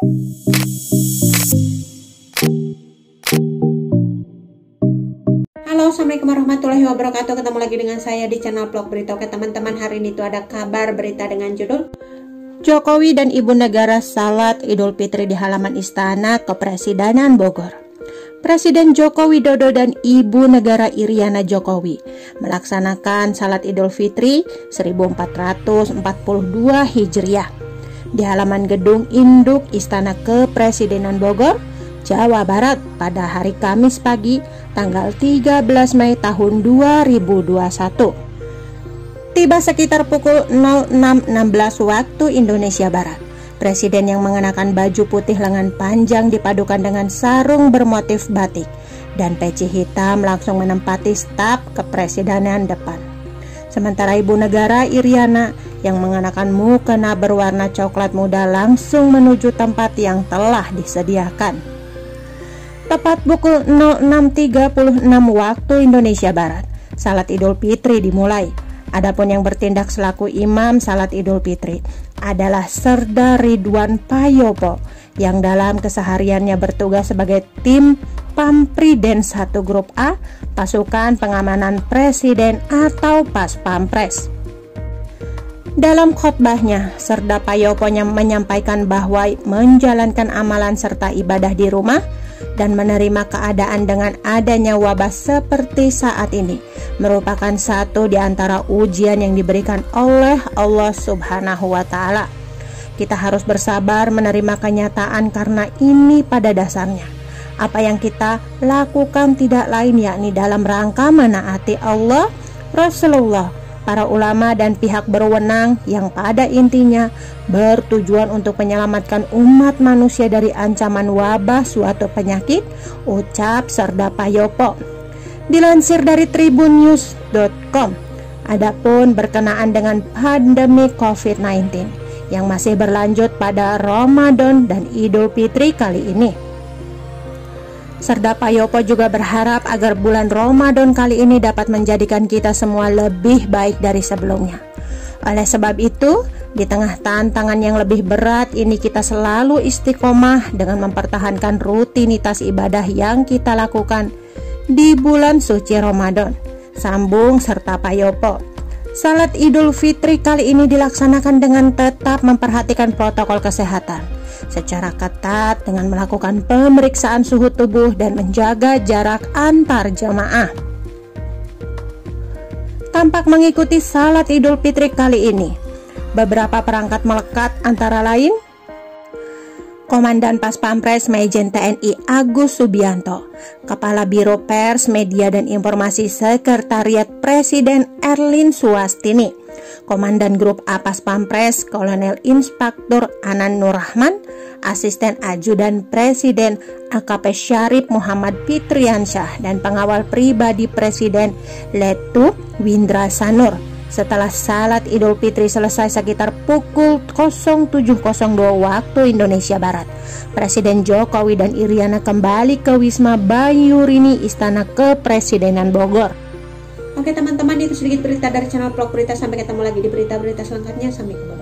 Halo, Assalamualaikum warahmatullahi wabarakatuh. Ketemu lagi dengan saya di channel vlog berita. Oke teman-teman, hari ini tuh ada kabar berita dengan judul Jokowi dan Ibu Negara Salat Idul Fitri di halaman Istana Kepresidenan Bogor. Presiden Joko Widodo dan Ibu Negara Iriana Jokowi melaksanakan Salat Idul Fitri 1442 Hijriah di halaman gedung induk Istana Kepresidenan Bogor, Jawa Barat pada hari Kamis pagi tanggal 13 Mei tahun 2021. Tiba sekitar pukul 06.16 waktu Indonesia Barat. Presiden yang mengenakan baju putih lengan panjang dipadukan dengan sarung bermotif batik dan peci hitam langsung menempati staf kepresidenan depan. Sementara ibu negara Iriana yang mengenakan mukena berwarna coklat muda langsung menuju tempat yang telah disediakan. Tepat pukul 06.36 waktu Indonesia Barat, salat Idul Fitri dimulai. Adapun yang bertindak selaku imam salat Idul Fitri adalah Serda Ridwan Payopo yang dalam kesehariannya bertugas sebagai tim Pampriden 1 Grup A, pasukan pengamanan presiden atau Pas Pampres. Dalam khotbahnya, Serda Payopo menyampaikan bahwa menjalankan amalan serta ibadah di rumah dan menerima keadaan dengan adanya wabah seperti saat ini merupakan satu di antara ujian yang diberikan oleh Allah Subhanahu wa taala. Kita harus bersabar menerima kenyataan karena ini pada dasarnya apa yang kita lakukan tidak lain yakni dalam rangka menaati Allah, Rasulullah, para ulama dan pihak berwenang yang pada intinya bertujuan untuk menyelamatkan umat manusia dari ancaman wabah suatu penyakit, ucap Serda Payopo. Dilansir dari tribunnews.com, adapun berkenaan dengan pandemi COVID-19 yang masih berlanjut pada Ramadan dan Idul Fitri kali ini. Serda Payopo juga berharap agar bulan Ramadan kali ini dapat menjadikan kita semua lebih baik dari sebelumnya. Oleh sebab itu, di tengah tantangan yang lebih berat ini kita selalu istiqomah dengan mempertahankan rutinitas ibadah yang kita lakukan di bulan suci Ramadan. Sambung serta Payopo. Salat Idul Fitri kali ini dilaksanakan dengan tetap memperhatikan protokol kesehatan secara ketat dengan melakukan pemeriksaan suhu tubuh dan menjaga jarak antar jamaah. Tampak mengikuti salat Idul Fitri kali ini, beberapa perangkat melekat antara lain Komandan Pas Pampres Majen TNI Agus Subianto, Kepala Biro Pers, Media dan Informasi Sekretariat Presiden Erlin Suwastini, Komandan Grup A Pas Pampres Kolonel Inspektur Anan Nurrahman, Asisten Ajudan Presiden AKP Syarif Muhammad Fitriansyah dan pengawal pribadi Presiden Letu Windra Sanur setelah salat Idul Fitri selesai sekitar pukul 07.02 waktu Indonesia Barat. Presiden Jokowi dan Iriana kembali ke Wisma Bayurini Istana Kepresidenan Bogor. Oke teman-teman itu sedikit berita dari channel vlog berita sampai ketemu lagi di berita-berita selanjutnya sampai ketemu.